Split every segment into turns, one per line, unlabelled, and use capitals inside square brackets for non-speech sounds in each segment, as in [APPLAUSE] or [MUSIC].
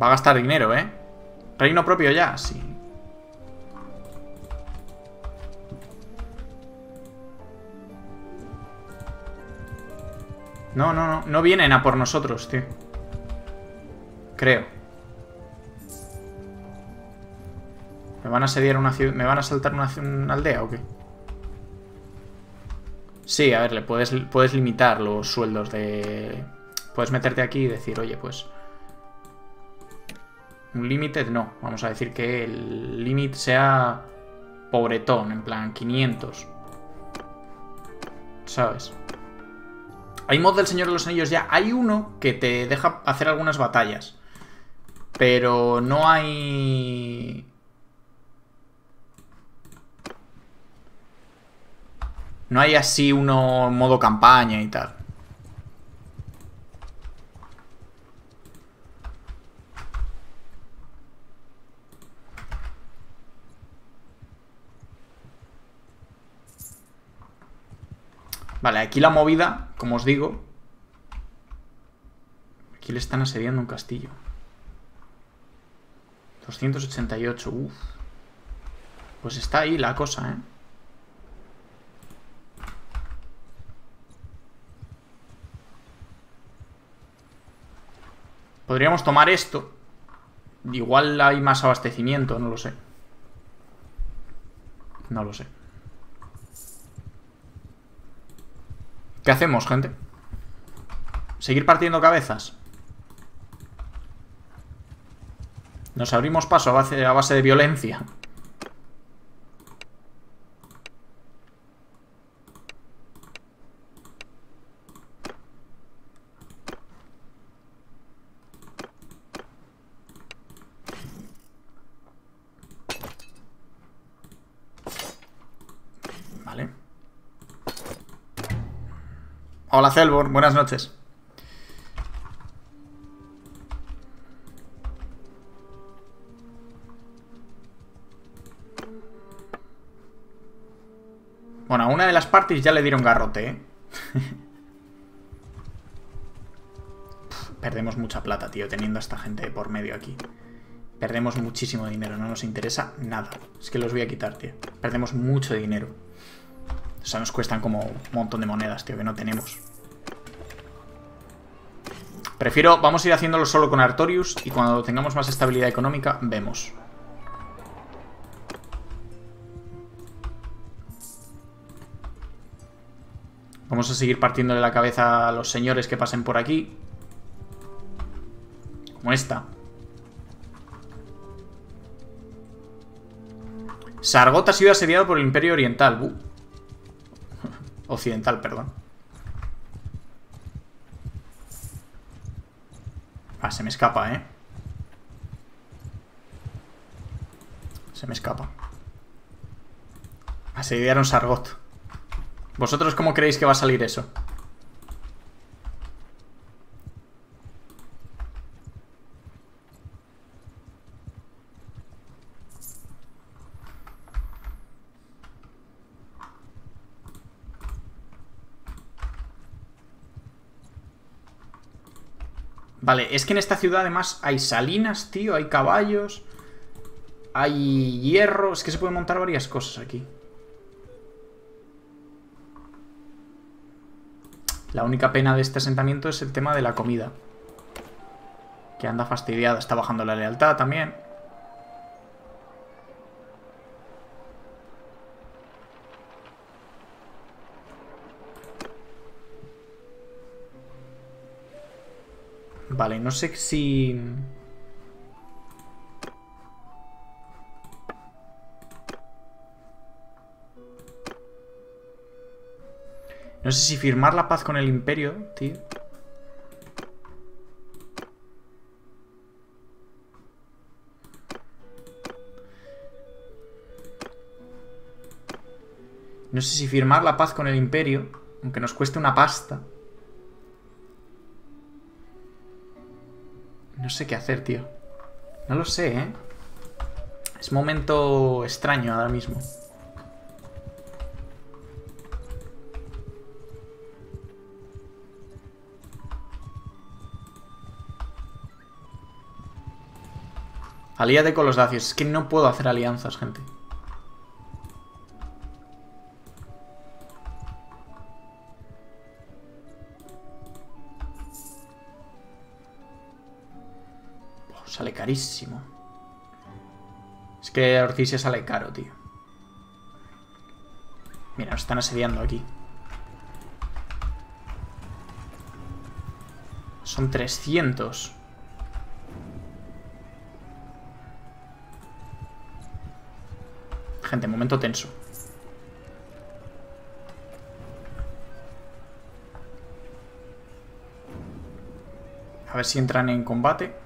Va a gastar dinero, ¿eh? Reino propio ya, sí. No, no, no. No vienen a por nosotros, tío. Creo. ¿Me van a asediar una ciudad? ¿Me van a saltar una, una aldea o qué? Sí, a ver, le puedes, puedes limitar los sueldos de... Puedes meterte aquí y decir, oye, pues... Un límite, no. Vamos a decir que el límite sea pobretón, en plan 500. ¿Sabes? Hay mod del Señor de los Anillos ya. Hay uno que te deja hacer algunas batallas. Pero no hay... No hay así uno modo campaña y tal. Vale, aquí la movida, como os digo... Aquí le están asediando un castillo. 288, uff. Pues está ahí la cosa, ¿eh? Podríamos tomar esto. Igual hay más abastecimiento, no lo sé. No lo sé. ¿Qué hacemos, gente? ¿Seguir partiendo cabezas? Nos abrimos paso a base, base de violencia. Hola Celbor, buenas noches. Bueno, a una de las parties ya le dieron garrote, ¿eh? Perdemos mucha plata, tío, teniendo a esta gente por medio aquí. Perdemos muchísimo dinero, no nos interesa nada. Es que los voy a quitar, tío. Perdemos mucho dinero. O sea, nos cuestan como un montón de monedas, tío, que no tenemos. Prefiero, vamos a ir haciéndolo solo con Artorius y cuando tengamos más estabilidad económica, vemos. Vamos a seguir partiéndole la cabeza a los señores que pasen por aquí. Como esta. Sargot ha sido asediado por el Imperio Oriental. Occidental, perdón. Ah, se me escapa, ¿eh? Se me escapa. Asediaron Sargot. ¿Vosotros cómo creéis que va a salir eso? Vale, es que en esta ciudad además hay salinas, tío, hay caballos, hay hierro, es que se pueden montar varias cosas aquí. La única pena de este asentamiento es el tema de la comida. Que anda fastidiada, está bajando la lealtad también. Vale, no sé si... No sé si firmar la paz con el imperio, tío. No sé si firmar la paz con el imperio, aunque nos cueste una pasta. Sé qué hacer, tío. No lo sé, ¿eh? Es momento extraño ahora mismo. Alíate con los dacios. Es que no puedo hacer alianzas, gente. Carísimo. Es que Orcisia sale caro, tío. Mira, nos están asediando aquí. Son 300. Gente, momento tenso. A ver si entran en combate.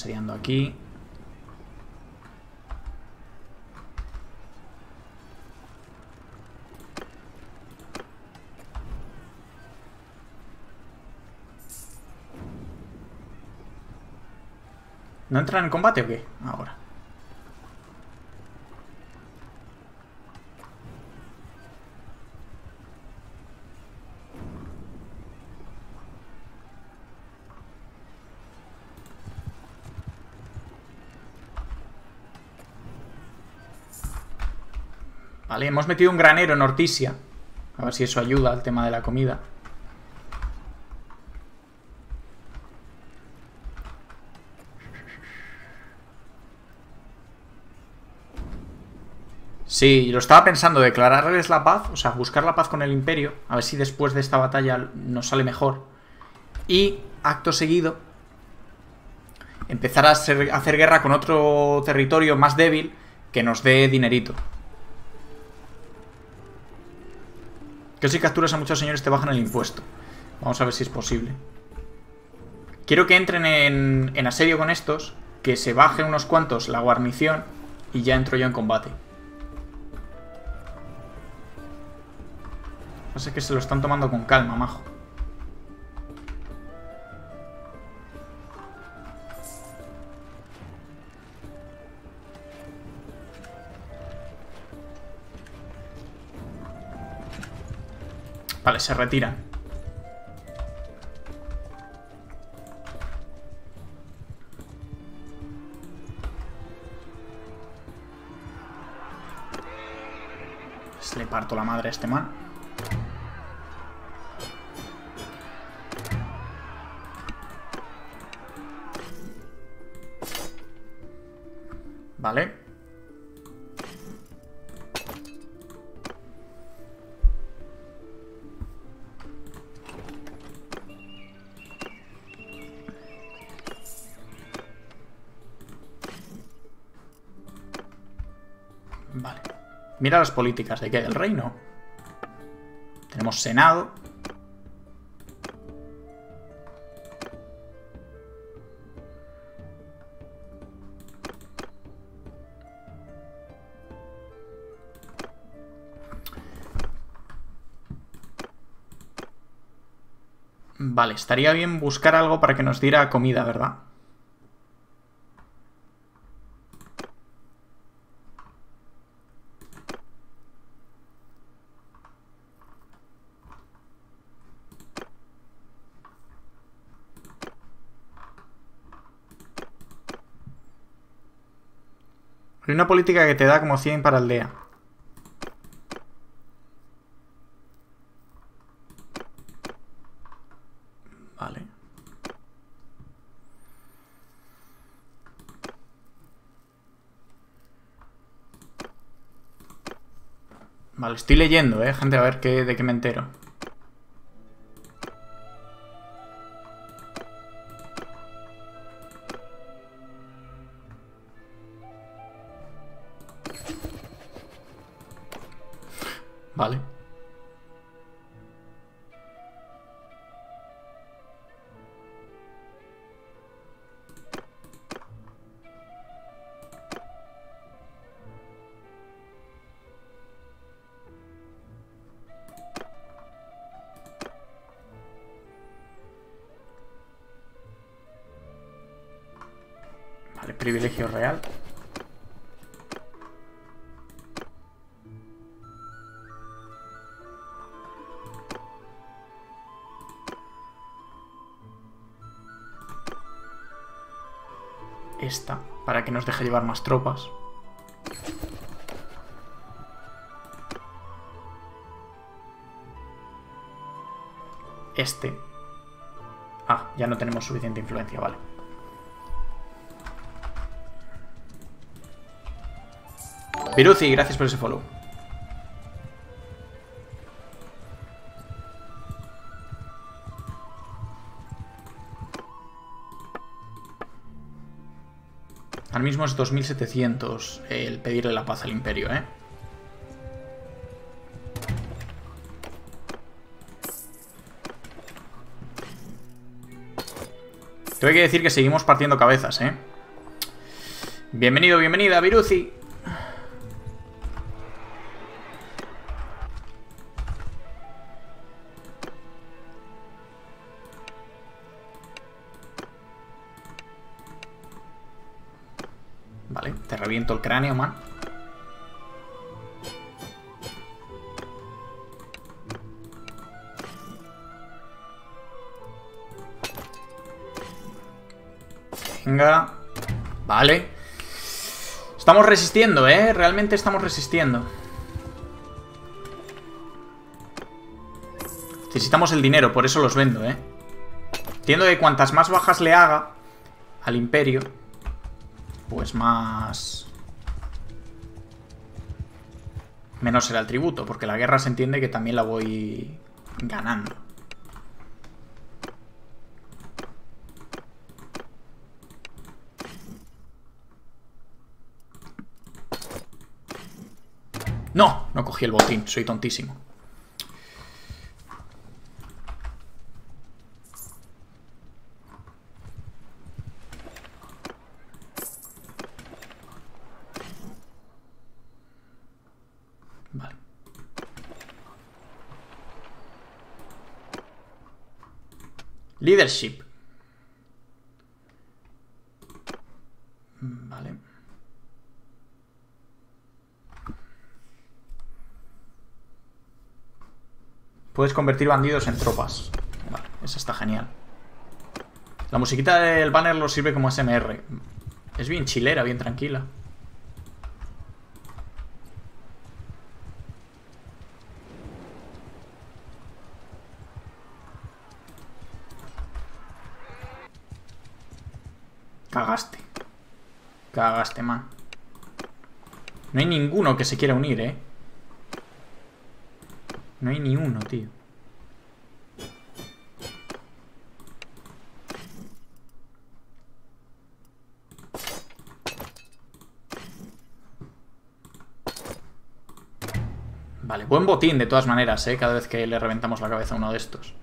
Asediando aquí. ¿No entran en combate o qué? Ahora. Vale, hemos metido un granero en Ortisia. A ver si eso ayuda al tema de la comida. Sí, lo estaba pensando, declararles la paz, o sea, buscar la paz con el imperio, a ver si después de esta batalla nos sale mejor. Y, acto seguido, empezar a hacer guerra con otro territorio más débil que nos dé dinerito. Que si capturas a muchos señores te bajan el impuesto. Vamos a ver si es posible. Quiero que entren en, asedio con estos, que se baje unos cuantos la guarnición y ya entro yo en combate. Pasa que se lo están tomando con calma, majo. Vale, se retiran. Le parto la madre a este man. Vale. Vale. Mira las políticas de qué? Del reino. Tenemos senado. Vale, estaría bien buscar algo para que nos diera comida, ¿verdad? Una política que te da como 100 para aldea. Vale. Vale, estoy leyendo, eh, gente, a ver qué, de qué me entero. Nos deje llevar más tropas. Este. Ah, ya no tenemos suficiente influencia, vale. Viruzi, gracias por ese follow. Ahora mismo es 2700 el pedirle la paz al imperio, ¿eh? Tengo que decir que seguimos partiendo cabezas, ¿eh? Bienvenido, bienvenida, Viruzi. El cráneo, man. Venga. Vale. Estamos resistiendo, ¿eh? Realmente estamos resistiendo. Necesitamos el dinero, por eso los vendo, ¿eh? Entiendo que cuantas más bajas le haga al imperio, pues más... Menos será el tributo, porque la guerra se entiende que también la voy ganando. No, no cogí el botín, soy tontísimo. Vale. Leadership. Vale. Puedes convertir bandidos en tropas. Vale, eso está genial. La musiquita del banner lo sirve como SMR. Es bien chilera, bien tranquila. Cagaste. Cagaste, man. No hay ninguno que se quiera unir, ¿eh? No hay ni uno, tío. Vale, buen botín de todas maneras, ¿eh? Cada vez que le reventamos la cabeza a uno de estos.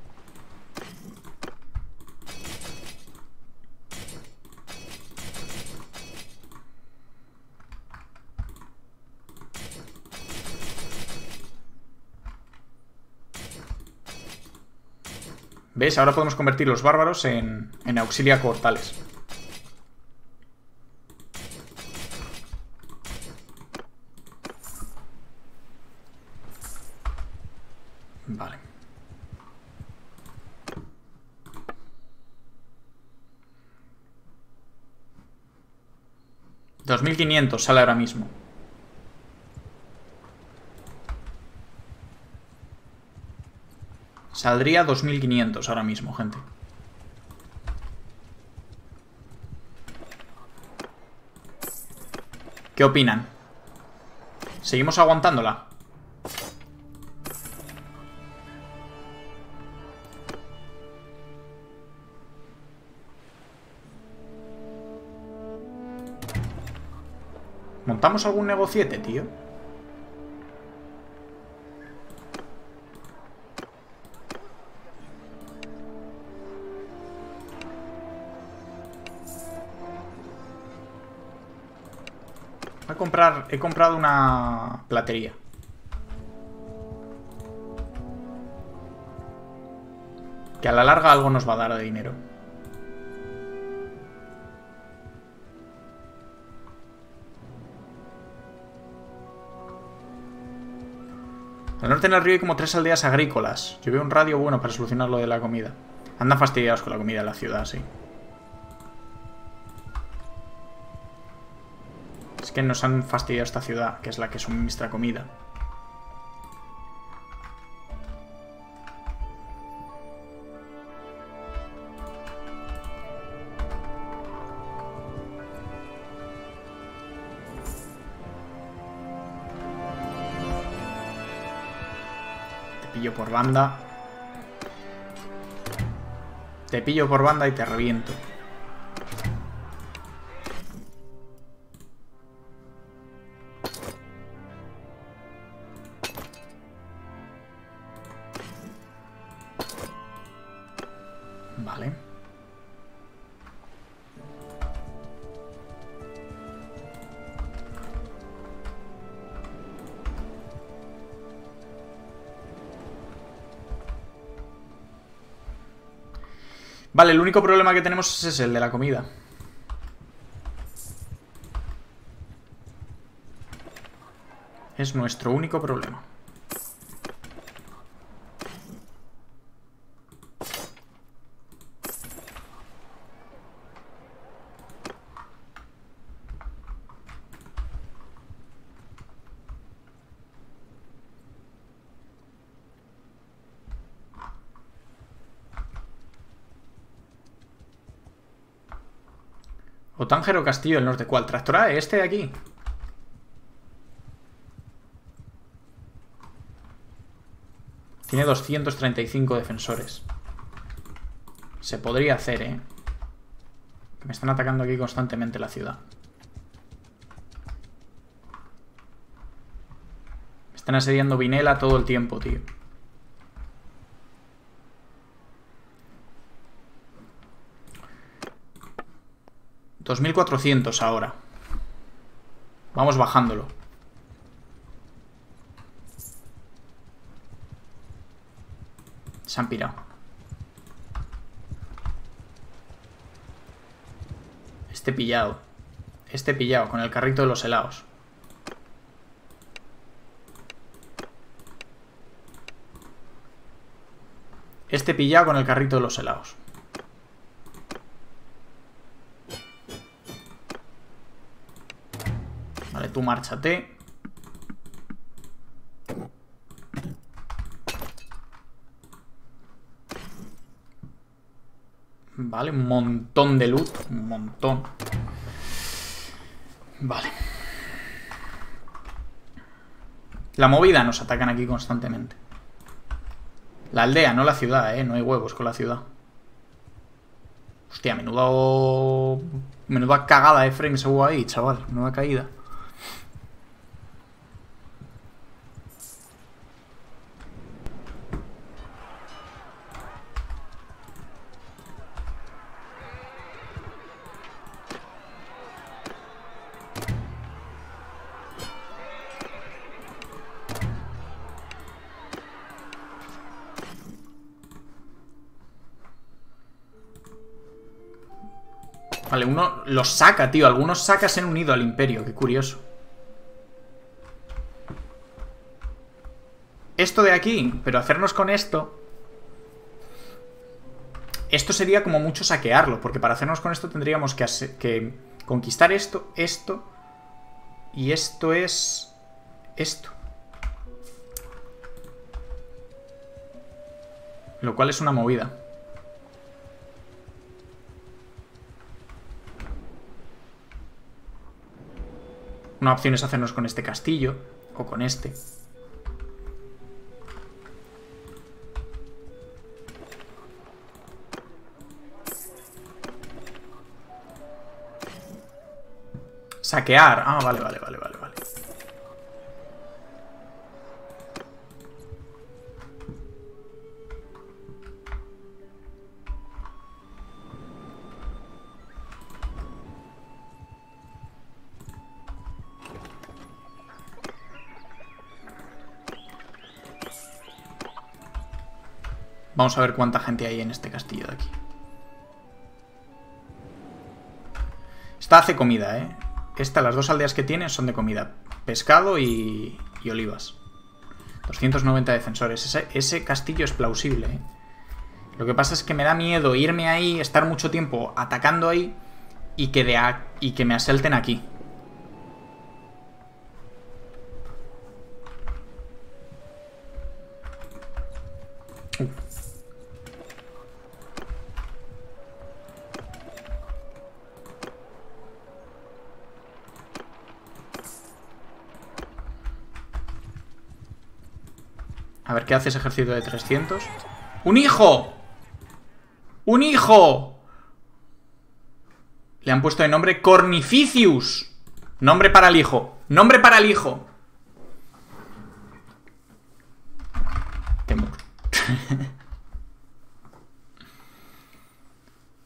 ¿Ves? Ahora podemos convertir los bárbaros en, en auxilia cortales. Vale. $2.500 sale ahora mismo. Saldría 2.500 ahora mismo, gente. ¿Qué opinan? ¿Seguimos aguantándola? ¿Montamos algún negociete, tío? He comprado una platería. Que a la larga algo nos va a dar de dinero. Al norte en el río hay como tres aldeas agrícolas. Yo veo un radio bueno para solucionar lo de la comida. Andan fastidiados con la comida de la ciudad, sí. Que nos han fastidiado esta ciudad, que es la que suministra comida. Te pillo por banda. Te pillo por banda y te reviento. Vale, el único problema que tenemos es el de la comida. Es nuestro único problema. O Tángero Castillo del Norte. ¿Cuál? ¿Tractorae? ¿Este de aquí? Tiene 235 defensores. Se podría hacer, ¿eh? Que me están atacando aquí constantemente la ciudad. Me están asediando Vinela todo el tiempo, tío. 2400 ahora. Vamos bajándolo. Se han pirado. Este pillado. Este pillado con el carrito de los helados. Este pillado con el carrito de los helados. Márchate. Vale, un montón de loot. Un montón. Vale. La movida nos atacan aquí constantemente. La aldea, no la ciudad, ¿eh? No hay huevos con la ciudad. Hostia, menudo... Menuda cagada de frames hubo ahí, chaval. Menuda caída. Vale, uno los saca, tío. Algunos sacas han unido al imperio. Qué curioso. Esto de aquí, pero hacernos con esto... Esto sería como mucho saquearlo, porque para hacernos con esto tendríamos que conquistar esto, esto... Y esto es... Esto. Lo cual es una movida. Una opción es hacernos con este castillo o con este. Saquear. Ah, vale, vale, vale, vale, Vamos a ver cuánta gente hay en este castillo de aquí. Esta hace comida, ¿eh? Esta, las dos aldeas que tiene son de comida. Pescado y, y olivas. 290 defensores. Ese, castillo es plausible, ¿eh? Lo que pasa es que me da miedo irme ahí, estar mucho tiempo atacando ahí y que, de y que me asalten aquí. A ver, ¿qué hace ese ejército de 300? ¡Un hijo! ¡Un hijo! Le han puesto de nombre Cornificius. Nombre para el hijo. Nombre para el hijo. Temor. [LAUGHS]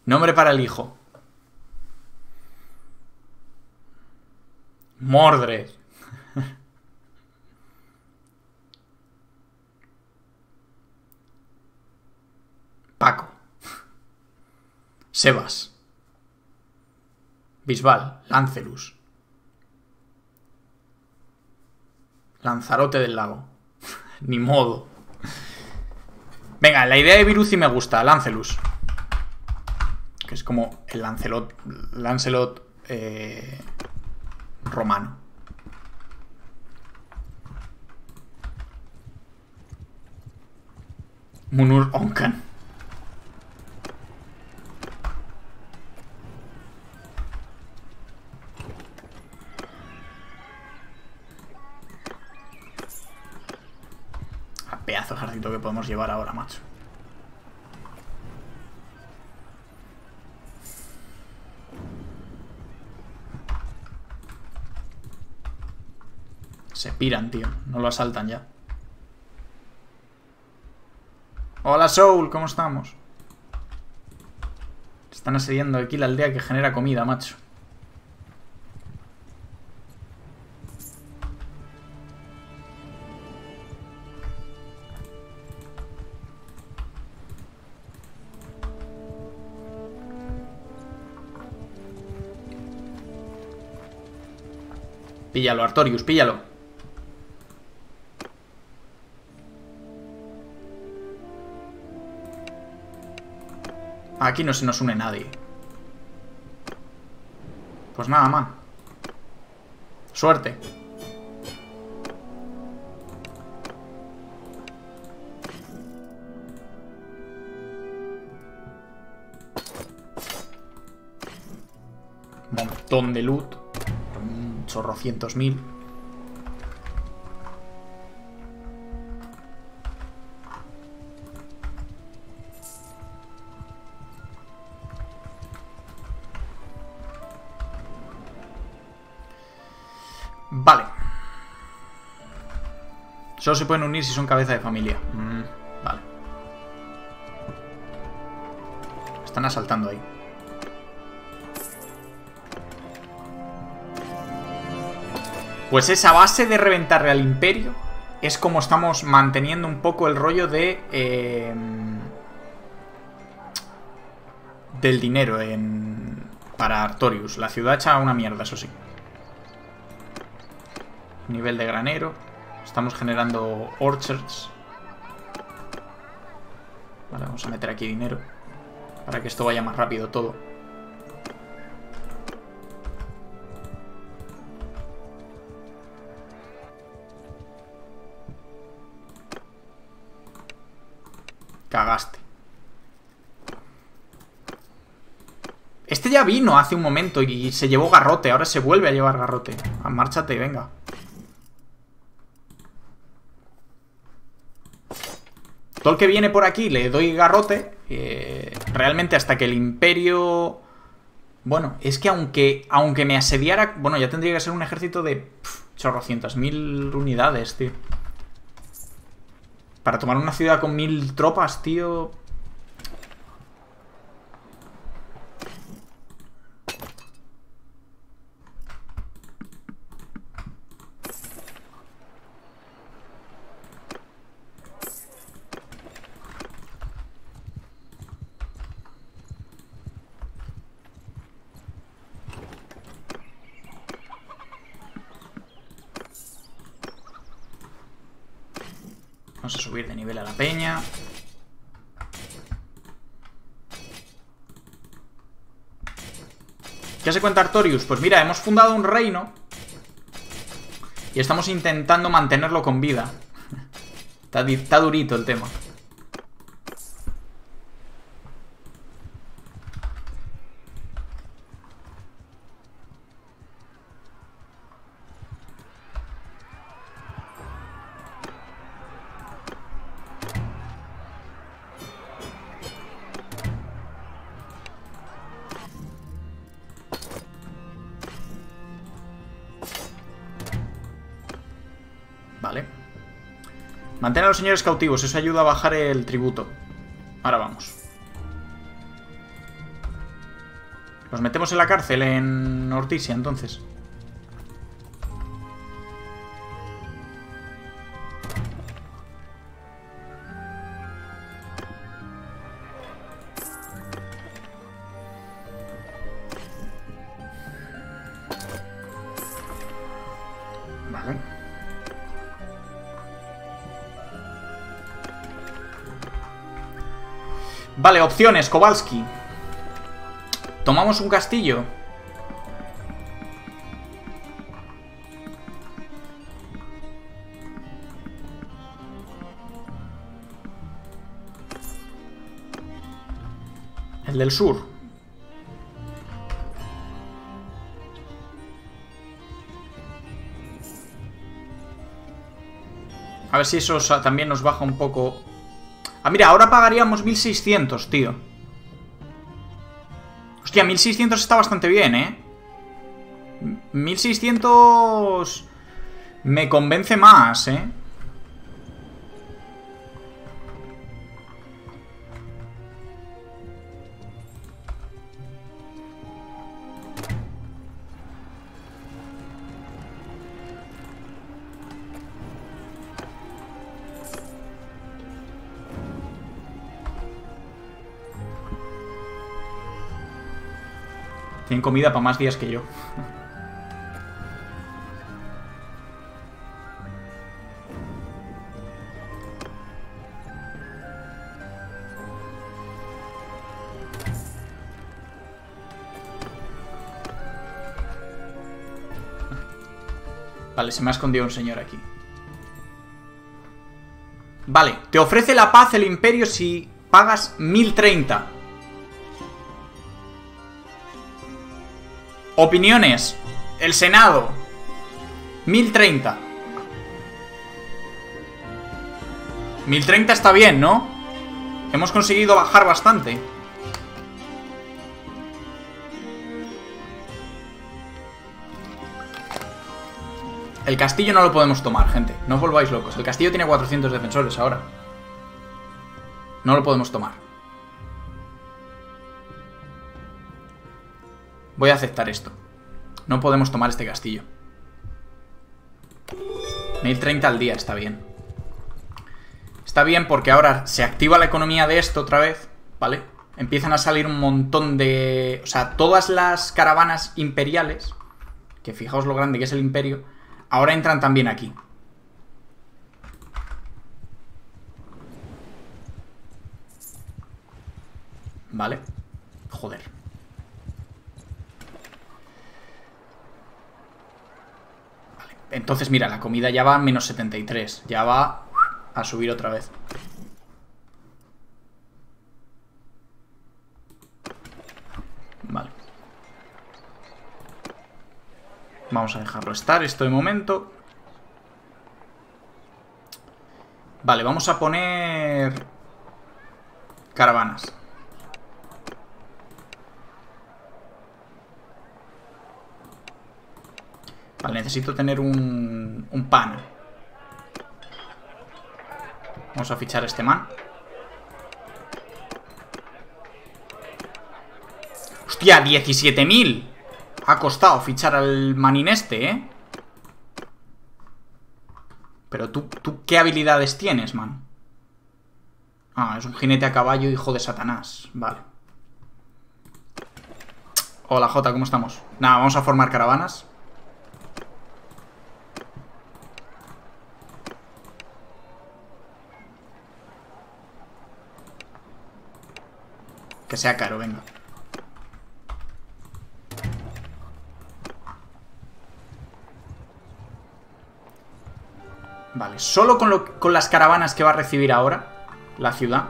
Nombre para el hijo. Mordred. Sebas. Bisbal. Lancelus. Lanzarote del lago. [LAUGHS] Ni modo. Venga, la idea de Viruzi me gusta. Lancelus. Que es como el Lancelot. Lancelot. Eh, romano. Munur Onkan. A de ejército que podemos llevar ahora, macho. Se piran, tío. No lo asaltan ya. Hola, Soul. ¿Cómo estamos? Están asediando aquí la aldea que genera comida, macho. Píllalo, Artorius, píllalo. Aquí no se nos une nadie. Pues nada más. Suerte. Montón de loot. Chorrocientos mil. Vale. Solo se pueden unir si son cabeza de familia. Mm, vale. Están asaltando ahí. Pues esa base de reventarle al imperio es como estamos manteniendo un poco el rollo de... eh, del dinero en, para Artorius. La ciudad echa una mierda, eso sí. Nivel de granero. Estamos generando orchards. Vale, vamos a meter aquí dinero. Para que esto vaya más rápido todo. Vino hace un momento y se llevó garrote. Ahora se vuelve a llevar garrote. Ah, Márchate, venga. Todo el que viene por aquí le doy garrote. eh, realmente hasta que el imperio... Bueno, es que aunque, aunque me asediara... Bueno, ya tendría que ser un ejército de... chorrocientas mil unidades, tío. Para tomar una ciudad con mil tropas, tío... Vamos a subir de nivel a la peña. ¿Qué se cuenta Artorius? Pues mira, hemos fundado un reino y estamos intentando mantenerlo con vida. [LAUGHS] Está, está durito el tema. Señores cautivos, eso ayuda a bajar el tributo. Ahora vamos. Los metemos en la cárcel en Ortisia, entonces. Vale, opciones, Kowalski. Tomamos un castillo. El del sur. A ver si eso también nos baja un poco... Ah, mira, ahora pagaríamos 1600, tío. Hostia, 1600 está bastante bien, ¿eh? 1600... Me convence más, ¿eh? Tienen comida para más días que yo. Vale, se me ha escondido un señor aquí. Vale, te ofrece la paz el imperio si pagas 1030. Opiniones. El Senado. 1030. 1030 está bien, ¿no? Hemos conseguido bajar bastante. El castillo no lo podemos tomar, gente. No os volváis locos. El castillo tiene 400 defensores ahora. No lo podemos tomar. Voy a aceptar esto. No podemos tomar este castillo. 1030 al día, está bien. Está bien porque ahora se activa la economía de esto otra vez, ¿vale? Empiezan a salir un montón de... O sea, todas las caravanas imperiales, que fijaos lo grande que es el imperio, ahora entran también aquí. ¿Vale? Joder. Vale. Entonces, mira, la comida ya va a menos 73. Ya va a subir otra vez. Vale. Vamos a dejarlo estar esto de momento. Vale, vamos a poner... Caravanas. Vale, necesito tener un, un pan. Vamos a fichar a este man. ¡Hostia! ¡17.000! Ha costado fichar al manín este, ¿eh? Pero tú, tú, ¿qué habilidades tienes, man? Ah, es un jinete a caballo, hijo de Satanás. Vale. Hola, Jota, ¿cómo estamos? Nada, vamos a formar caravanas. Que sea caro, venga. Vale, solo con, lo, con las caravanas que va a recibir ahora la ciudad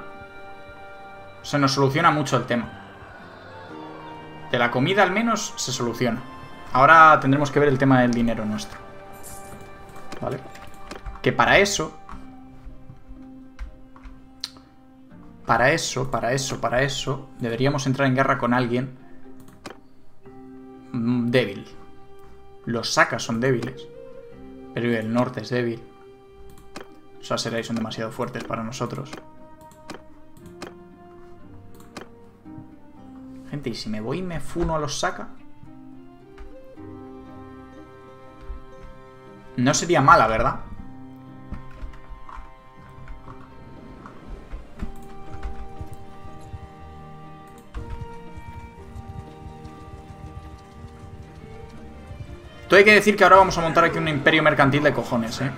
se nos soluciona mucho el tema. De la comida al menos se soluciona. Ahora tendremos que ver el tema del dinero nuestro. ¿Vale? Que para eso... Para eso, para eso, para eso... Deberíamos entrar en guerra con alguien... Débil. Los sacas son débiles. Pero el norte es débil. Los Aserai son demasiado fuertes para nosotros. Gente, ¿y si me voy y me funo a los saca? No sería mala, ¿verdad? Todo hay que decir que ahora vamos a montar aquí un imperio mercantil de cojones, ¿eh?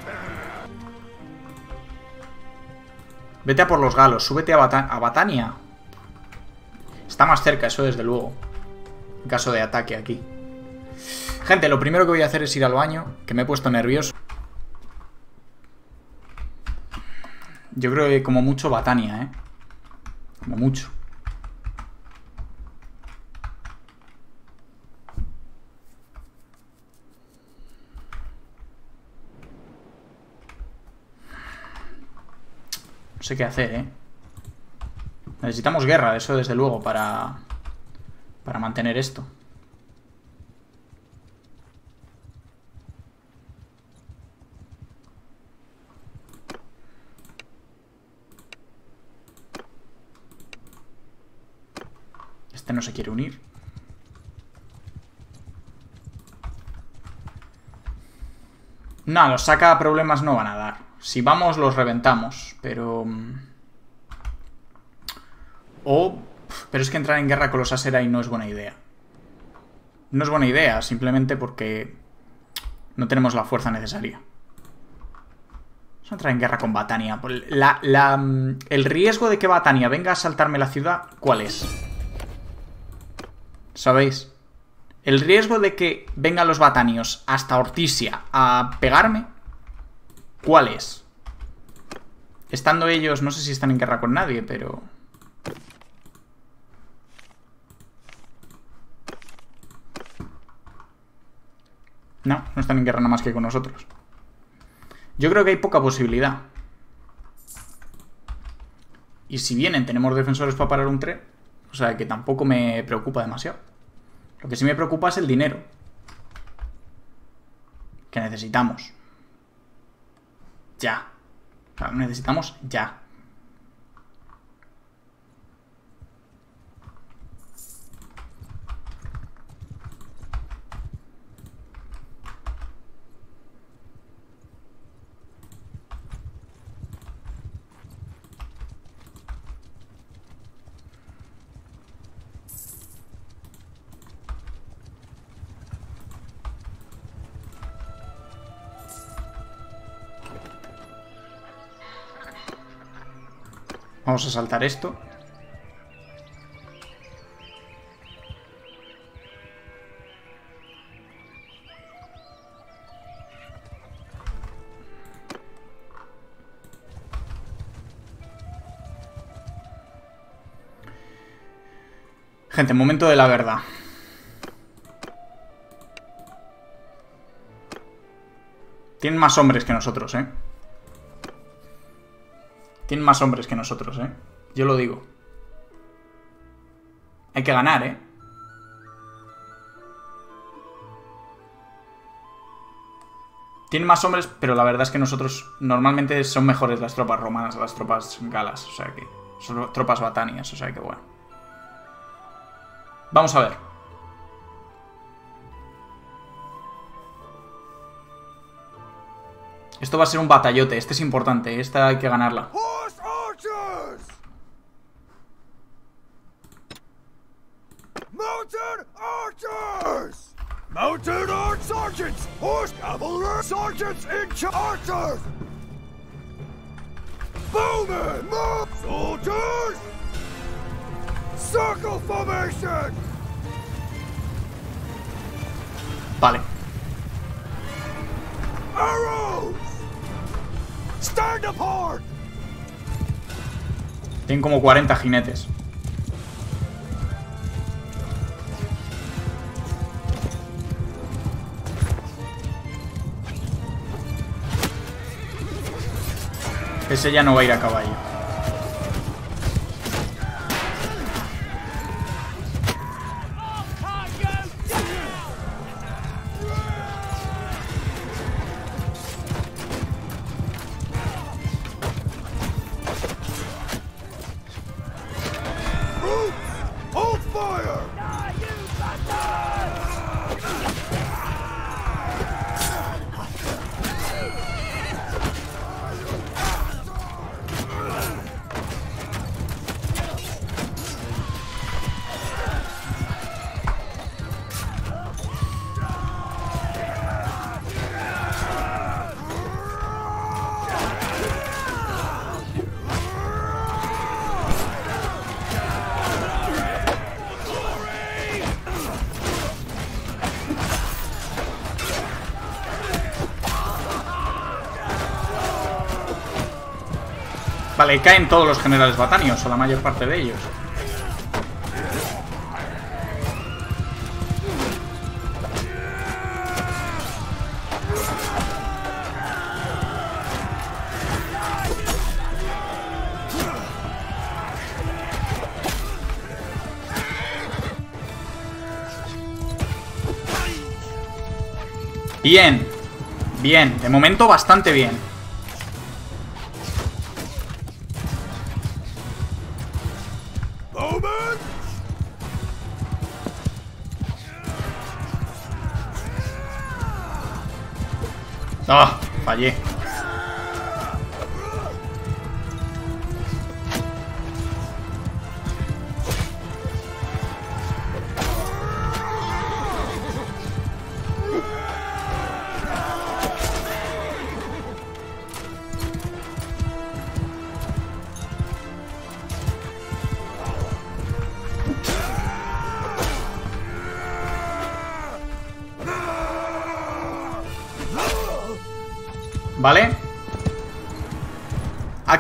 Vete a por los galos, súbete a, a Batania. Está más cerca, eso desde luego. En caso de ataque aquí. Gente, lo primero que voy a hacer es ir al baño, que me he puesto nervioso. Yo creo que como mucho Batania, ¿eh? Como mucho. No sé qué hacer, ¿eh? Necesitamos guerra, eso desde luego, para... Para mantener esto. Este no se quiere unir. No, los saca problemas no van a dar. Si vamos, los reventamos, pero... Mm, o... Pero es que entrar en guerra con los Aserai no es buena idea. No es buena idea, simplemente porque no tenemos la fuerza necesaria. Vamos a entrar en guerra con Batania. La, mm, el riesgo de que Batania venga a asaltarme la ciudad, ¿cuál es? ¿Sabéis? El riesgo de que vengan los batanios hasta Ortisia a pegarme ¿Cuál es? Estando ellos, no sé si están en guerra con nadie, pero... No, no están en guerra nada más que con nosotros. Yo creo que hay poca posibilidad. Y si vienen, tenemos defensores para parar un tren. O sea, que tampoco me preocupa demasiado. Lo que sí me preocupa es el dinero. Que necesitamos. Ya. necesitamos ya. Vamos a saltar esto. Gente, momento de la verdad. Tienen más hombres que nosotros, ¿eh? Tienen más hombres que nosotros, ¿eh? Yo lo digo. Hay que ganar, ¿eh? Tienen más hombres, pero la verdad es que nosotros normalmente son mejores las tropas romanas las tropas galas. O sea que... Son tropas batanias, o sea que bueno. Vamos a ver. Esto va a ser un batallote. Este es importante. Esta hay que ganarla. Mounted archers! Mounted arch sergeants! Horse cavalry sergeants in charge! Bowmen! Move! Soldiers! Circle formation! Vale. Arrows! Stand apart! Tienen como 40 jinetes. Ese ya no va a ir a caballo. Vale, caen todos los generales batanios, o la mayor parte de ellos. Bien. Bien. De momento bastante bien. Fallé.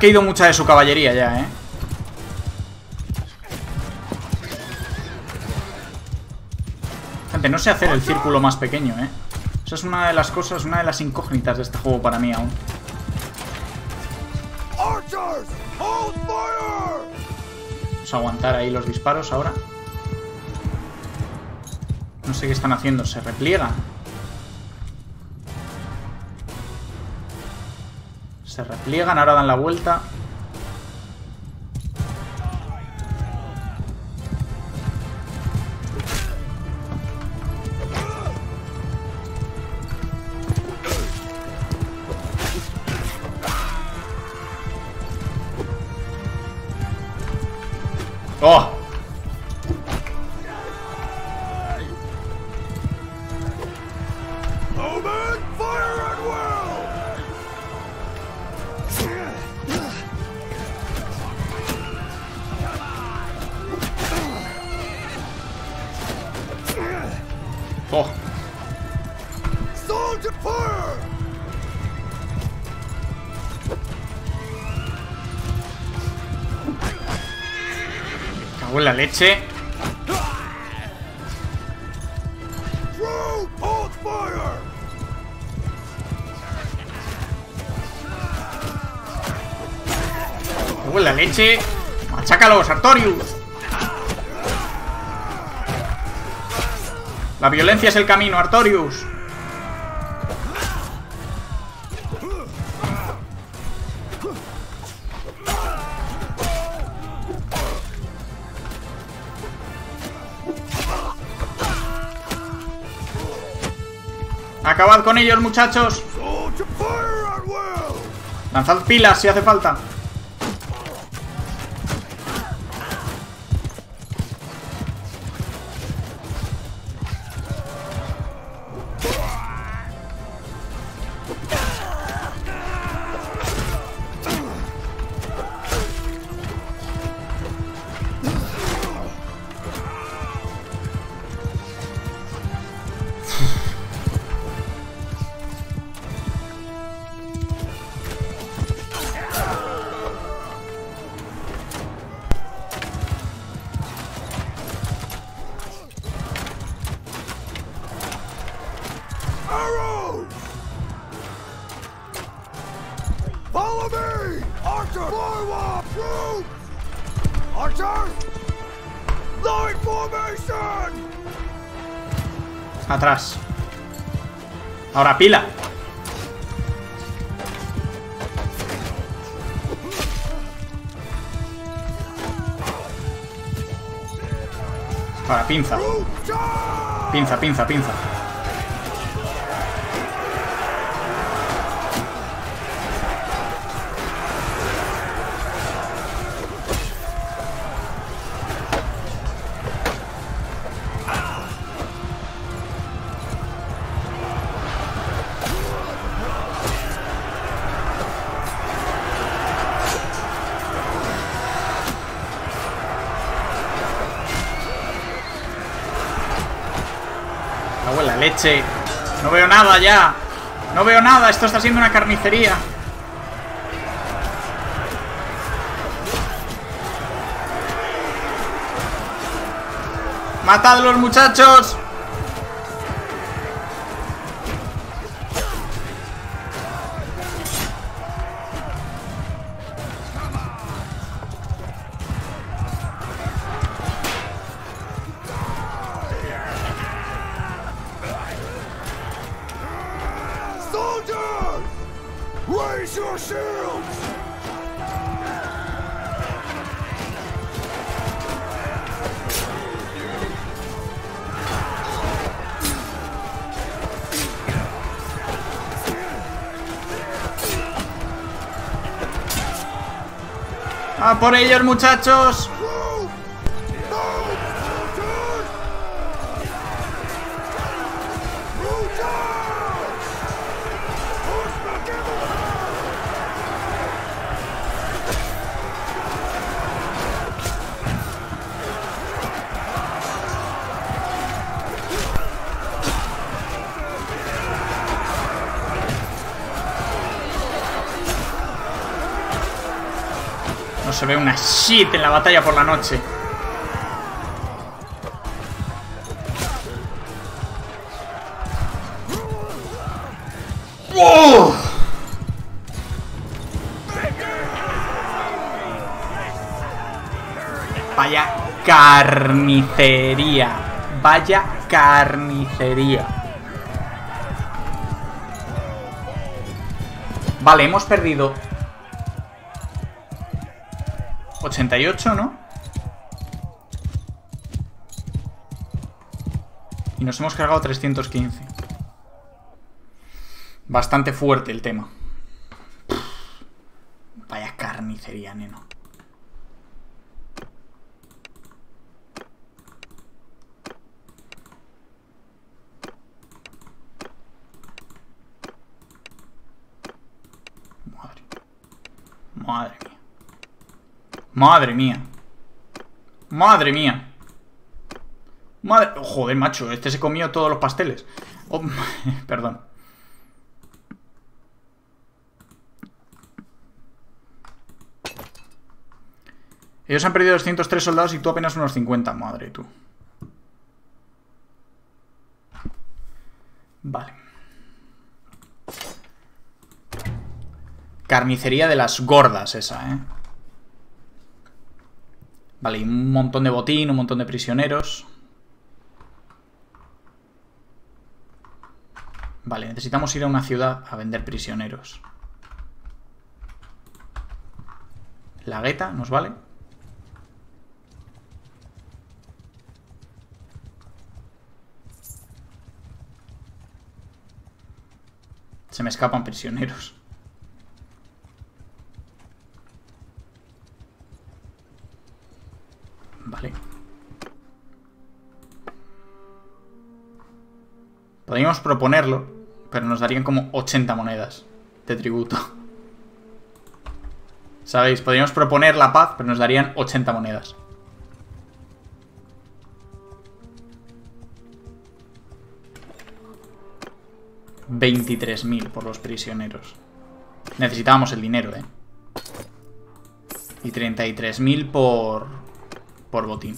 Caído mucha de su caballería ya, ¿eh? Gente, no sé hacer el círculo más pequeño, ¿eh? Esa es una de las cosas, una de las incógnitas de este juego para mí aún. Vamos a aguantar ahí los disparos ahora. No sé qué están haciendo, se repliegan. Se repliegan, ahora dan la vuelta. Leche. En la leche. ¡Machácalos, Artorius! La violencia es el camino, Artorius. Con ellos, muchachos. Lanzad pilas si hace falta. Pila. Ahora pinza. Pinza, pinza, pinza. leche! ¡No veo nada ya! ¡No veo nada! ¡Esto está siendo una carnicería! ¡Matadlos, muchachos! Por ellos, muchachos! En la batalla por la noche. Vaya carnicería. Vaya carnicería. Vale, hemos perdido 88, ¿no? Y nos hemos cargado 315. Bastante fuerte el tema. Vaya carnicería, neno. Madre. Madre. Madre mía. Madre mía. Madre... Joder, macho. Este se comió todos los pasteles. Oh, [LAUGHS] perdón. Ellos han perdido 203 soldados y tú apenas unos 50. Madre tú. Vale. Carnicería de las gordas esa, ¿eh? Vale, y un montón de botín, un montón de prisioneros. Vale, necesitamos ir a una ciudad a vender prisioneros. La gueta, ¿nos vale? Se me escapan prisioneros. Vale. Podríamos proponerlo, pero nos darían como 80 monedas de tributo. ¿Sabéis? Podríamos proponer la paz, pero nos darían 80 monedas. $23.000 por los prisioneros. Necesitábamos el dinero, ¿eh? Y 33.000 por... Por botín.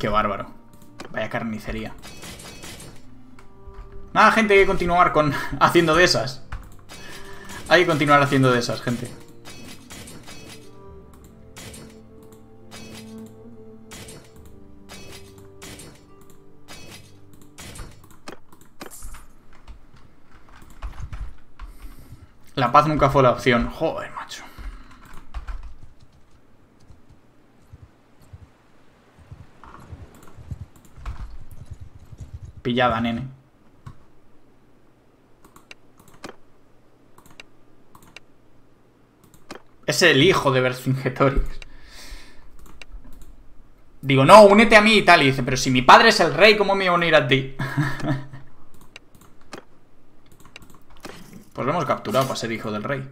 Qué bárbaro. Vaya carnicería. Nada, gente, hay que continuar con [LAUGHS] haciendo de esas. Hay que continuar haciendo de esas, gente. La paz nunca fue la opción. Joder, macho. Pillada, nene. Es el hijo de Vercingetorix. Digo, no, únete a mí y tal. Y dice, pero si mi padre es el rey, ¿cómo me voy a unir a ti? [LAUGHS] pues lo hemos capturado para ser hijo del rey.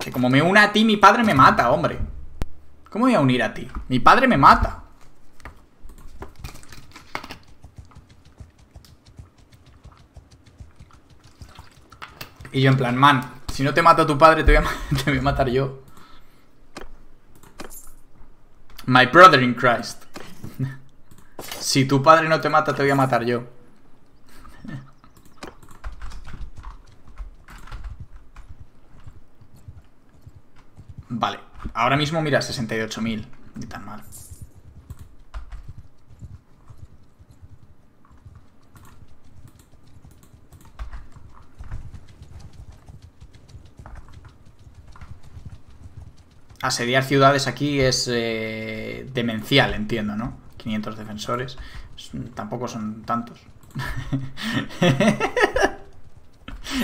Que como me una a ti, mi padre me mata, hombre. ¿Cómo voy a unir a ti? Mi padre me mata. Y yo en plan, man, si no te mata tu padre, te voy a, [LAUGHS] te voy a matar yo. My brother in Christ. [LAUGHS] si tu padre no te mata, te voy a matar yo. Vale, ahora mismo mira 68.000, ni tan mal. Asediar ciudades aquí es eh, demencial, entiendo, ¿no? 500 defensores. Es- Tampoco son tantos. [LAUGHS]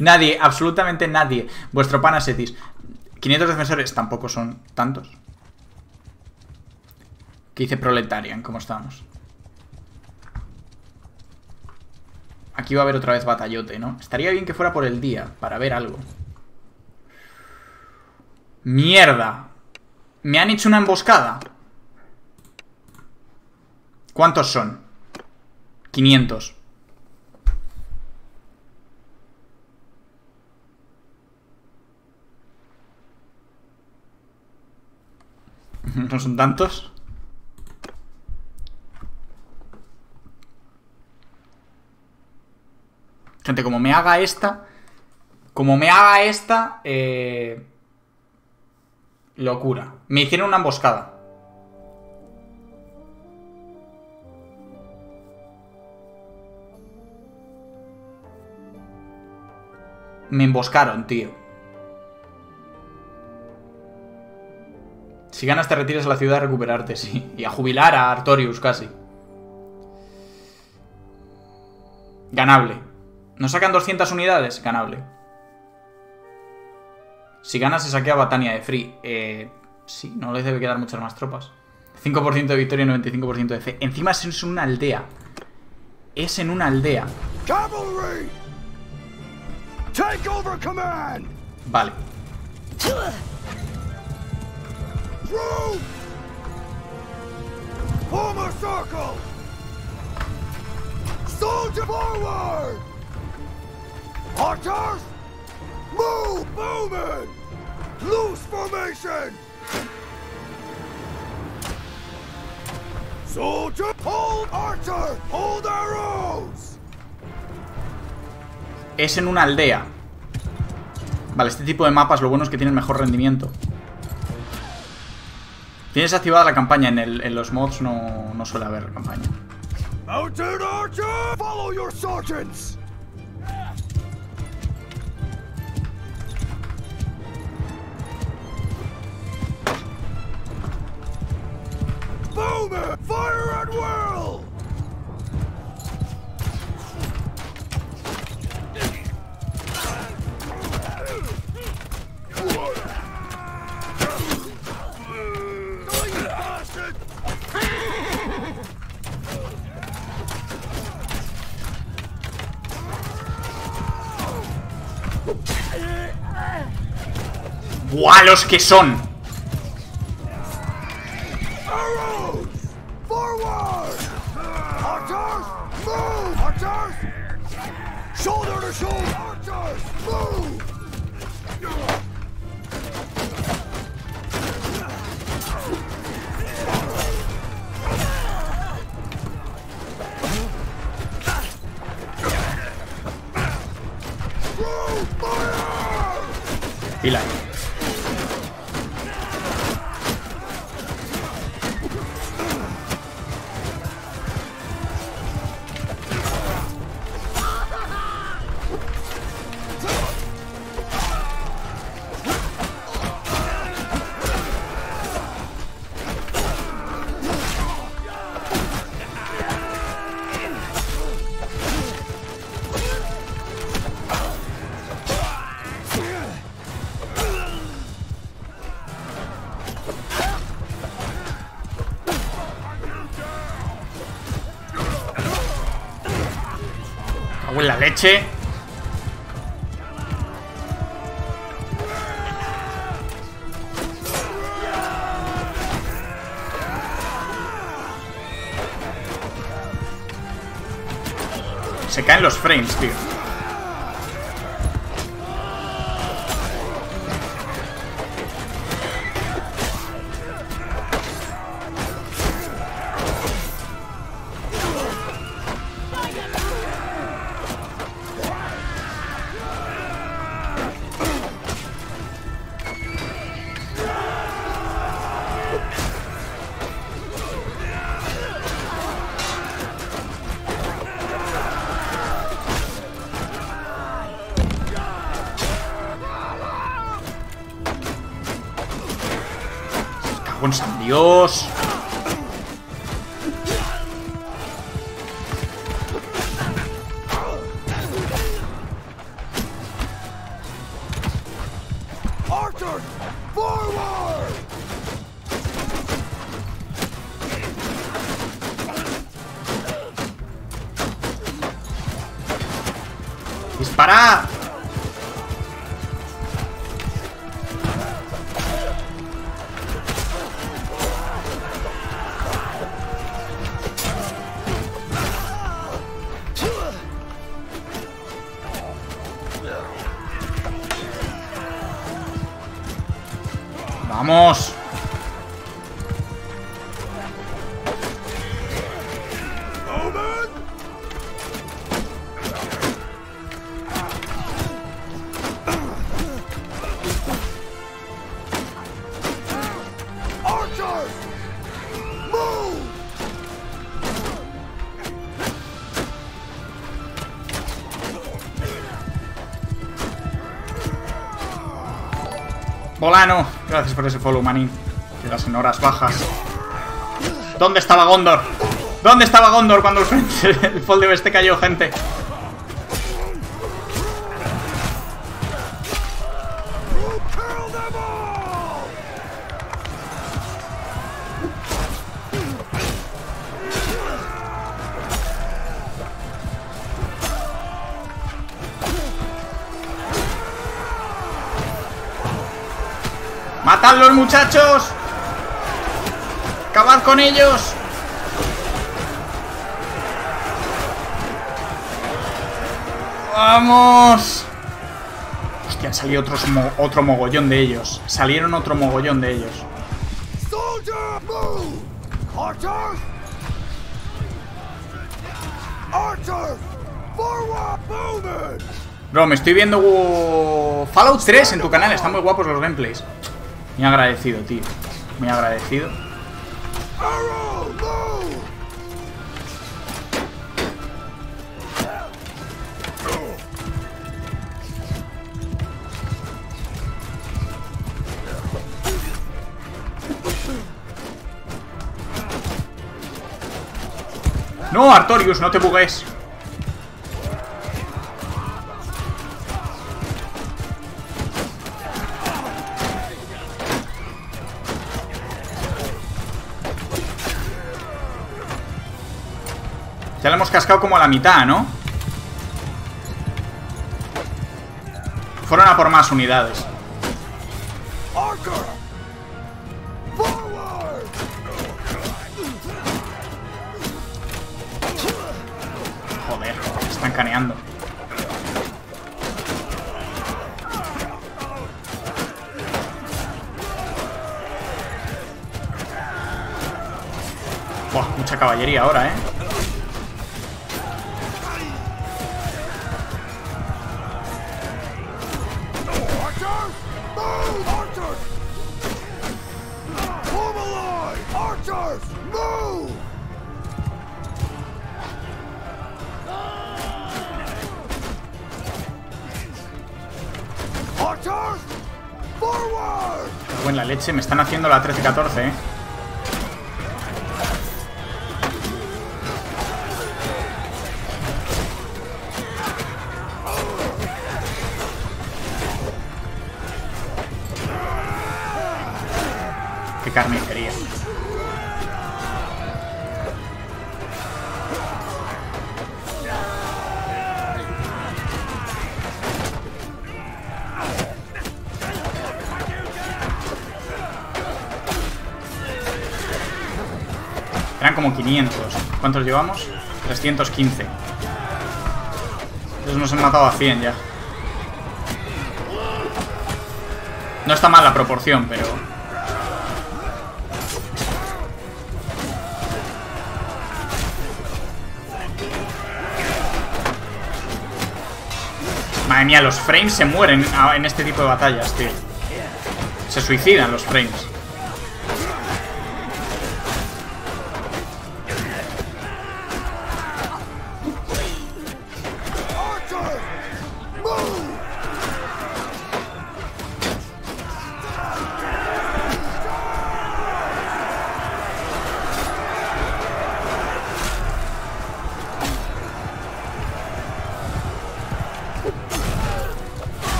nadie, absolutamente nadie. Vuestro pana Setis. 500 defensores tampoco son tantos. ¿Qué dice Proletarian? ¿Cómo estamos? Aquí va a haber otra vez batallote, ¿no? Estaría bien que fuera por el día, para ver algo. ¡Mierda! Me han hecho una emboscada. ¿Cuántos son? 500. ¿No son tantos? Gente, como me haga esta... Como me haga esta... Eh... Locura. Me hicieron una emboscada. Me emboscaron, tío. Si ganas te retiras a la ciudad a recuperarte, sí. Y a jubilar a Artorius casi. Ganable. ¿Nos sacan 200 unidades? Ganable. Si ganas se saquea Batania de Free. Eh, sí, no les debe quedar muchas más tropas. 5% de victoria y 95% de fe. Encima es en una aldea. Es en una aldea.
Cavalry! Take over command!
Vale.
Form a circle! Soldier forward! Archers! Move! Movement! Loose formation! Soldier! Hold archers! Hold arrows!
Es en una aldea. Vale, este tipo de mapas lo bueno es que tienen mejor rendimiento. Tienes activada la campaña. En, el- los mods no, no suele haber campaña.
Fire
¡Buah, los que son!
Shoulder to shoulder! Archers! Move! Fire!
Pila. Leche. Se caen los frames, tío.
Archers, forward!
¡Dispara! Gracias por ese follow, manín. Quedas en horas bajas. ¿Dónde estaba Gondor? ¿Dónde estaba Gondor cuando el, [LAUGHS] el fall de este cayó, gente? ¡Matadlos, muchachos! ¡Acabad con ellos! ¡Vamos! Hostia, han salido otros mo- otro mogollón de ellos. Salieron otro mogollón de ellos. Bro, me estoy viendo Fallout 3 en tu canal. Están muy guapos los gameplays. Muy agradecido, tío. Muy agradecido. No, Artorius, no te bugues. Hemos cascado como la mitad, ¿no? Fueron a por más unidades. Joder, están caneando. Buah, mucha caballería ahora, ¿eh? Me están haciendo la 13-14, ¿eh? 500. ¿Cuántos llevamos? 315. Entonces nos han matado a 100 ya. No está mal la proporción, pero... Madre mía, los frames se mueren en este tipo de batallas, tío. Se suicidan los frames.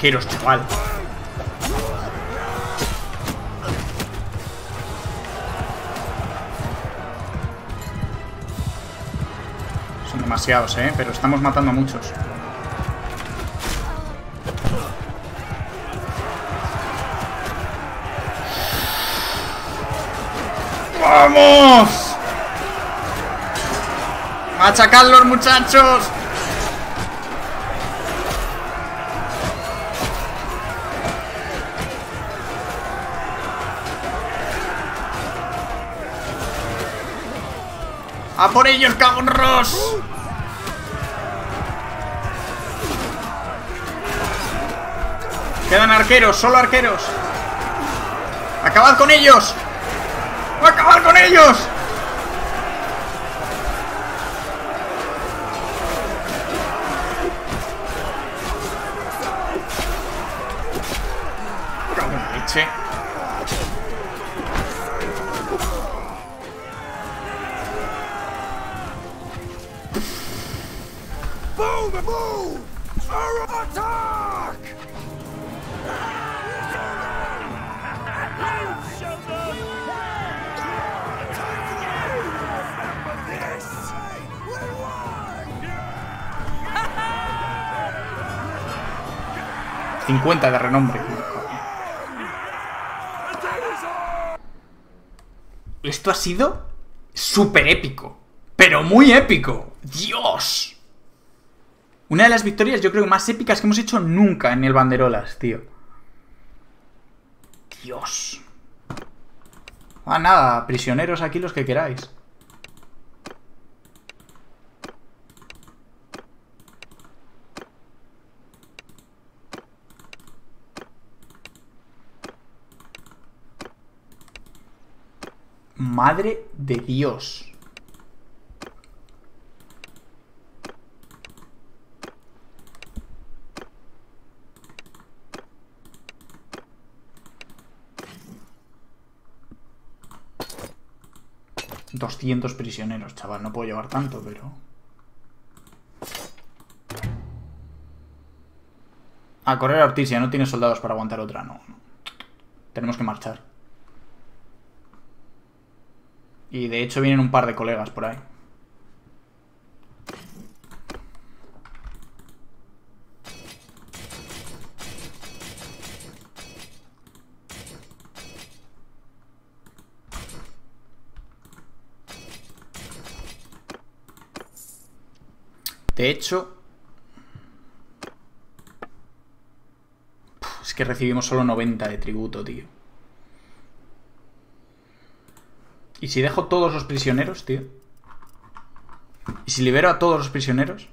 Arqueros, chaval. Son demasiados, ¿eh? Pero estamos matando a muchos. ¡Vamos! ¡Machacadlos, muchachos! ¡A por ellos, cagón Ross! Quedan arqueros, solo arqueros. ¡Acabad con ellos! ¡Acabad con ellos! ¡50 50 de renombre. Esto ha sido súper épico. Pero muy épico. ¡Dios! Una de las victorias yo creo más épicas que hemos hecho nunca en el Banderolas, tío. Dios. Ah, nada, prisioneros aquí los que queráis. Madre de Dios. Doscientos prisioneros, chaval. No puedo llevar tanto, pero... A correr a Ortiz, ya no tiene soldados para aguantar otra, no. Tenemos que marchar. Y de hecho vienen un par de colegas por ahí. De hecho... Es que recibimos solo 90 de tributo, tío. ¿Y si dejo todos los prisioneros, tío? ¿Y si libero a todos los prisioneros?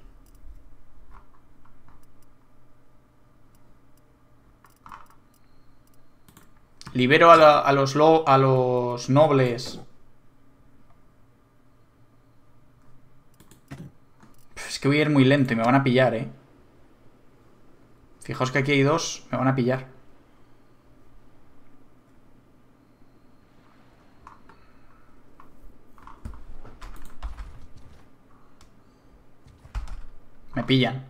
Libero a, los, los nobles. Es que voy a ir muy lento y me van a pillar, eh. Fijaos que aquí hay dos, me van a pillar. Pillan.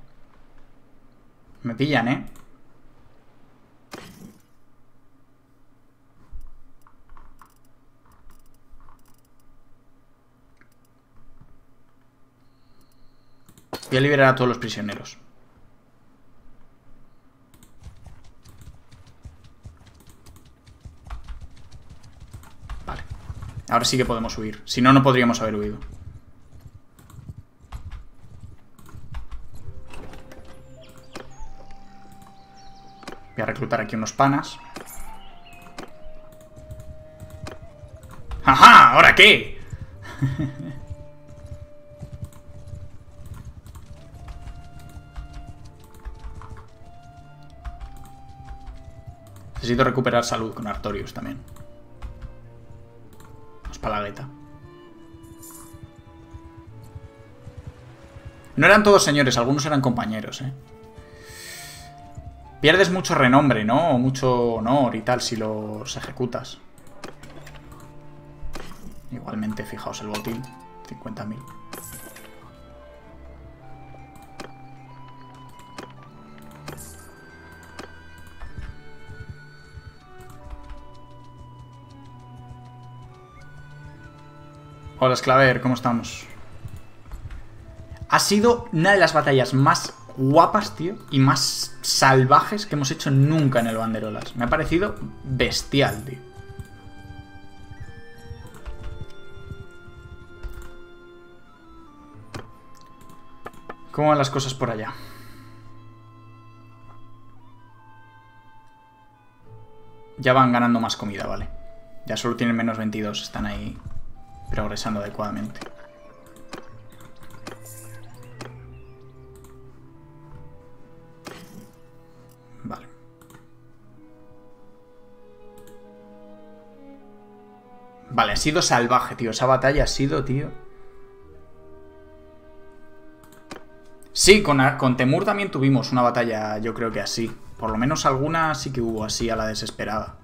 Me pillan, ¿eh? Voy a liberar a todos los prisioneros. Vale. Ahora sí que podemos huir. Si no, no podríamos haber huido. Voy a reclutar aquí unos panas. ¡Ajá! ¿Ahora qué? [LAUGHS] Necesito recuperar salud con Artorius también. Espalagueta. No eran todos señores, algunos eran compañeros, ¿eh? Pierdes mucho renombre, ¿no? O mucho honor y tal si los ejecutas. Igualmente, fijaos el botín. 50.000. Hola, Esclaver, ¿cómo estamos? Ha sido una de las batallas más guapas, tío, y más salvajes que hemos hecho nunca en el Banderolas. Me ha parecido bestial, tío. ¿Cómo van las cosas por allá? Ya van ganando más comida, vale. Ya solo tienen menos 22, están ahí progresando adecuadamente. Vale, ha sido salvaje, tío. Esa batalla ha sido, tío. Sí, con, con Temur también tuvimos una batalla, yo creo que así. Por lo menos alguna sí que hubo así a la desesperada.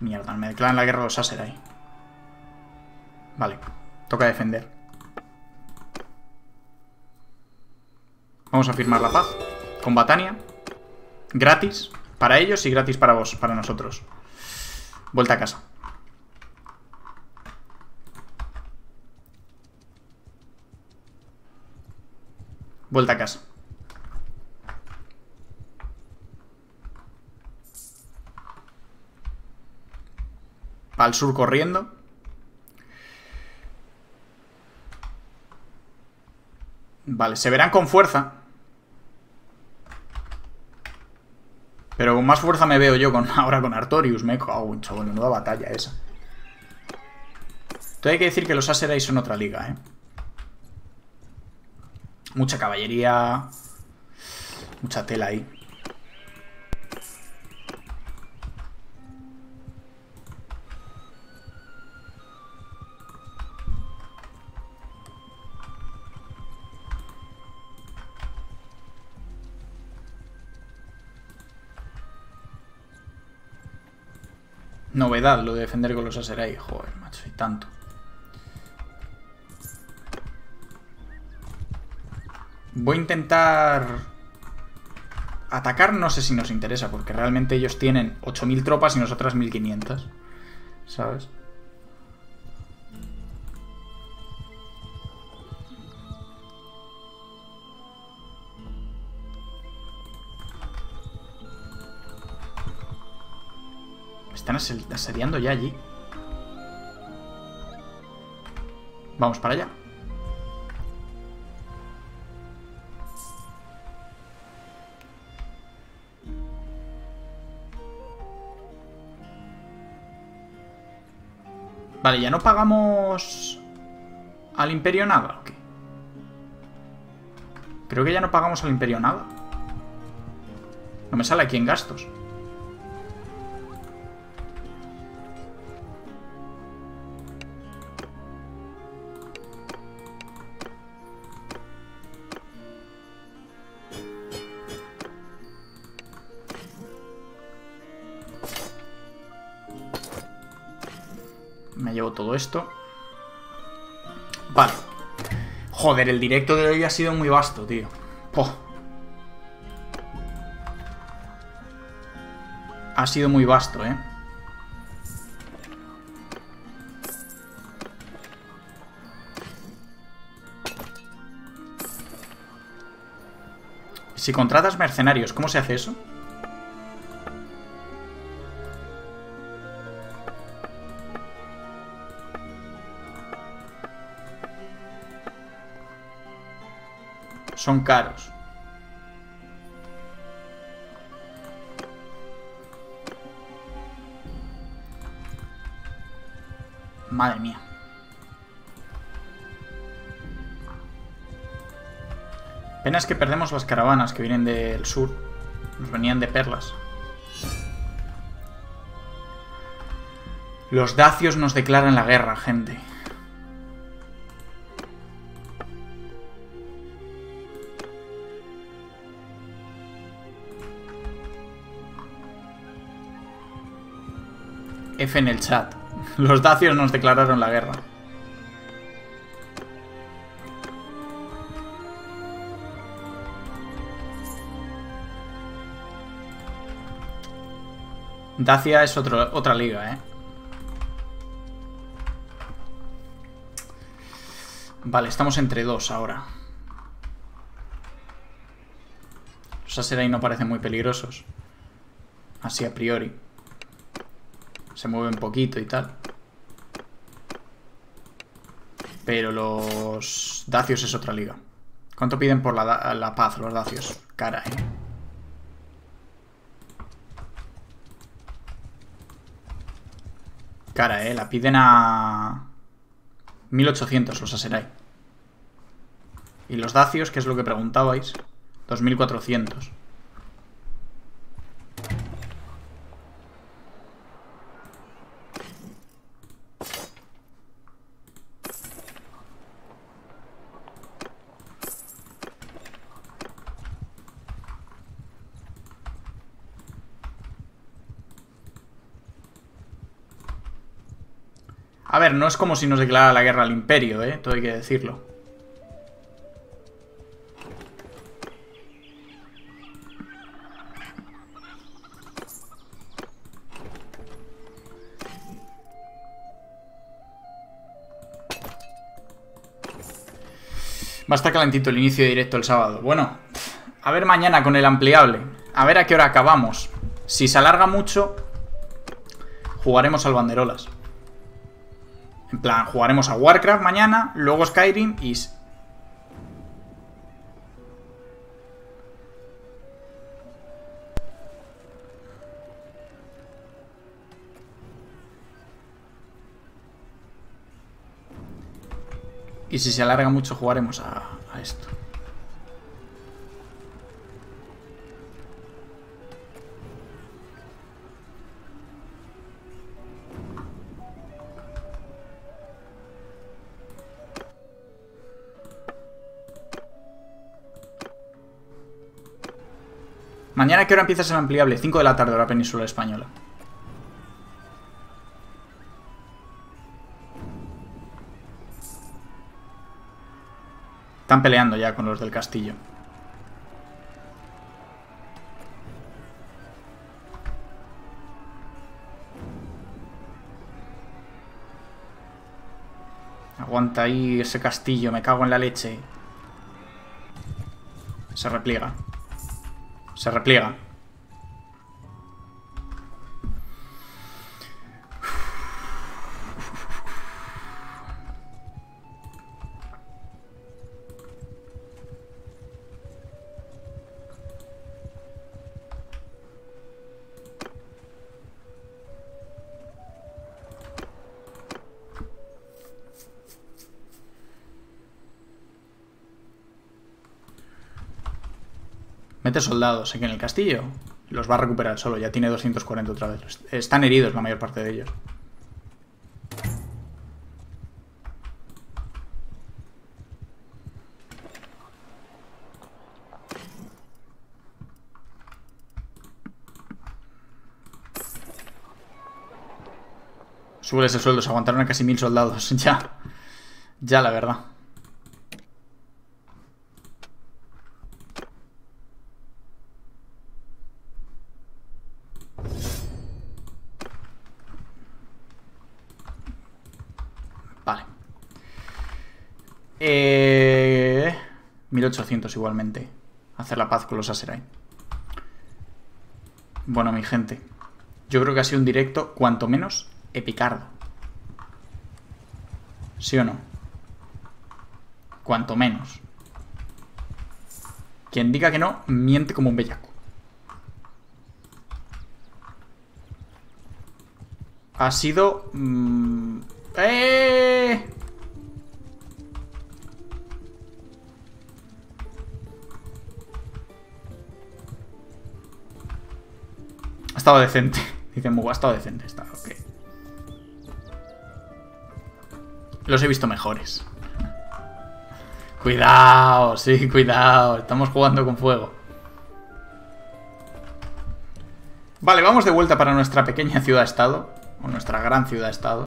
Mierda, me declaran la guerra los Aserai. Vale, toca defender. Vamos a firmar la paz con Batania. Gratis para ellos y gratis para vos, para nosotros. Vuelta a casa. Vuelta a casa. Al sur corriendo. Vale, se verán con fuerza. Pero más fuerza me veo yo con, [LAUGHS] ahora con Artorius. Me cago en chaval, nueva batalla esa. Entonces hay que decir que los Aserai son otra liga, ¿eh? Mucha caballería. Mucha tela ahí. Novedad lo de defender con los Aserai. Joder, macho, y tanto. Voy a intentar... Atacar no sé si nos interesa, porque realmente ellos tienen 8.000 tropas y nosotras 1.500. ¿Sabes? Están asediando ya allí. Vamos para allá. Vale, ¿ya no pagamos al Imperio nada? Creo que ya no pagamos al Imperio nada. No me sale aquí en gastos. Todo esto. Vale. Joder, el directo de hoy ha sido muy vasto, tío. Ha sido muy vasto, ¿eh? Si contratas mercenarios, ¿cómo se hace eso? Son caros. Madre mía. Pena es que perdemos las caravanas que vienen del sur. Nos venían de perlas. Los dacios nos declaran la guerra, gente. En el chat. [LAUGHS] Los dacios nos declararon la guerra. Dacia es otra liga, ¿eh? Vale, estamos entre dos ahora. Los Aserai no parecen muy peligrosos. Así a priori. Se mueven poquito y tal. Pero los Dacios es otra liga. ¿Cuánto piden por la, la paz los Dacios? Cara, eh. Cara, eh. La piden a... 1800 los Aserai. Y los Dacios, que es lo que preguntabais, 2400. A ver, no es como si nos declarara la guerra al imperio, ¿eh? Todo hay que decirlo. Va a estar calentito el inicio directo el sábado. Bueno, a ver mañana con el ampliable. A ver a qué hora acabamos. Si se alarga mucho, jugaremos al banderolas. En plan, jugaremos a Warcraft mañana, luego Skyrim y... Y si se alarga mucho jugaremos a, a esto. Mañana, ¿qué hora empiezas el ampliable? 5 de la tarde, hora península española. Están peleando ya con los del castillo. Aguanta ahí ese castillo, me cago en la leche. Se repliega. Se repliega. Mete soldados aquí en el castillo. Los va a recuperar solo, ya tiene 240 otra vez. Están heridos la mayor parte de ellos. Sube ese sueldo, se aguantaron a casi mil soldados. [LAUGHS] Ya. Ya, la verdad. Vale. Eh, 1800 igualmente. Hacer la paz con los Aserai. Bueno, mi gente. Yo creo que ha sido un directo, cuanto menos, epicardo. ¿Sí o no? Cuanto menos. Quien diga que no, miente como un bellaco. Ha sido... Mmm, ¡Eh! Estado decente. [LAUGHS] Dice Mugu, ha estado decente. Está. Los he visto mejores. Cuidado, sí, cuidado. Estamos jugando con fuego. Vale, vamos de vuelta para nuestra pequeña ciudad-estado. O nuestra gran ciudad-estado.